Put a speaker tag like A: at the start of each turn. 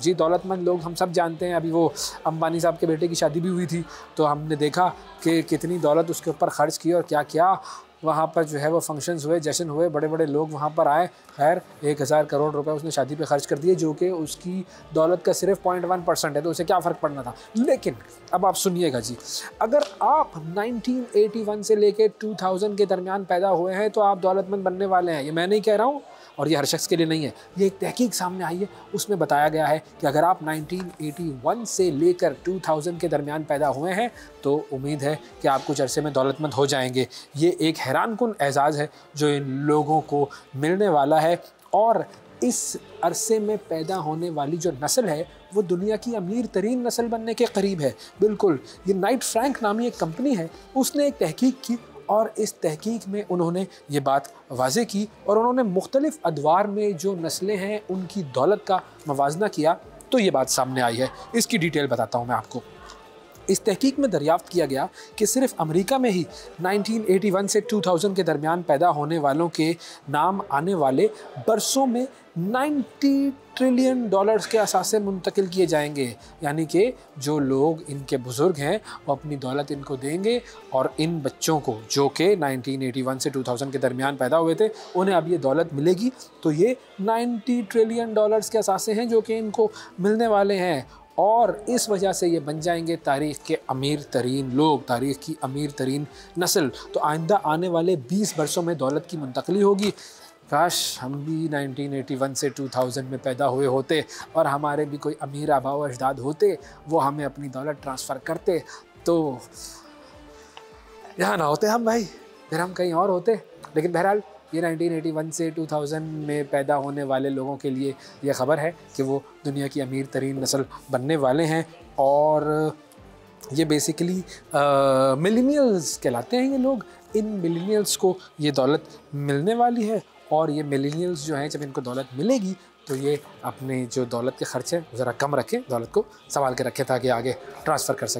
A: जी, दौलतमंद लोग हम सब जानते हैं। अभी वो अंबानी साहब के बेटे की शादी भी हुई थी तो हमने देखा कि कितनी दौलत उसके ऊपर खर्च की और क्या क्या वहाँ पर जो है वो फ़ंक्शंस हुए, जश्न हुए। बड़े बड़े लोग वहाँ पर आए। खैर, एक हज़ार करोड़ रुपए उसने शादी पे खर्च कर दिए, जो कि उसकी दौलत का सिर्फ़ पॉइंट वन परसेंट है तो उसे क्या फ़र्क पड़ना था? लेकिन अब आप सुनिएगा जी, अगर आप 1981 से लेके 2000 के दरमियान पैदा हुए हैं तो आप दौलतमंद बनने वाले हैं। ये मैं नहीं कह रहा हूँ और ये हर शख्स के लिए नहीं है। ये एक तहकीक सामने आई है। उसमें बताया गया है कि अगर आप 1981 से लेकर 2000 के दरमियान पैदा हुए हैं तो उम्मीद है कि आप कुछ अरसे में दौलतमंद हो जाएँगे। ये एक हैरान कन एजाज़ है जो इन लोगों को मिलने वाला है और इस अरसे में पैदा होने वाली जो नस्ल है, वो दुनिया की अमीर तरीन नस्ल बनने के करीब है। बिल्कुल, ये नाइट फ्रैंक नामी एक कंपनी है। उसने एक तहकीक की और इस तहकीक में उन्होंने ये बात वाजे की और उन्होंने मुख्तलिफ़ अदवार में जो नस्लें हैं, उनकी दौलत का मवाजना किया तो ये बात सामने आई है। इसकी डिटेल बताता हूँ मैं आपको। इस तहकीक में दरियाफ्त किया गया कि सिर्फ़ अमेरिका में ही 1981 से 2000 के दरमियान पैदा होने वालों के नाम आने वाले बरसों में 90 ट्रिलियन डॉलर्स के असासे मुंतकिल किए जाएँगे। यानी कि जो लोग इनके बुज़ुर्ग हैं, वो अपनी दौलत इनको देंगे और इन बच्चों को, जो कि 1981 से 2000 के दरमियान पैदा हुए थे, उन्हें अब ये दौलत मिलेगी। तो ये 90 ट्रिलियन डॉलर्स के असासे हैं जो कि इनको मिलने वाले हैं। और इस वजह से ये बन जाएँगे तारीख़ के अमीर तरीन लोग, तारीख़ की अमीर तरीन नस्ल। तो आइंदा आने वाले 20 बरसों में दौलत की मुंतकली होगी। काश हम भी 1981 से 2000 में पैदा हुए होते और हमारे भी कोई अमीर आबा अजदाद होते, वो हमें अपनी दौलत ट्रांसफ़र करते। तो यहाँ ना होते हम भाई, फिर हम कहीं और होते। लेकिन बहरहाल ये 1981 से 2000 में पैदा होने वाले लोगों के लिए ये ख़बर है कि वो दुनिया की अमीर तरीन नस्ल बनने वाले हैं और ये बेसिकली मिलीनियल्स कहलाते हैं ये लोग। इन मिलीनियल्स को ये दौलत मिलने वाली है और ये मिलीनियल्स जो हैं, जब इनको दौलत मिलेगी तो ये अपने जो दौलत के ख़र्चे हैं, ज़रा कम रखें, दौलत को संभाल के रखें ताकि आगे ट्रांसफ़र कर सकें।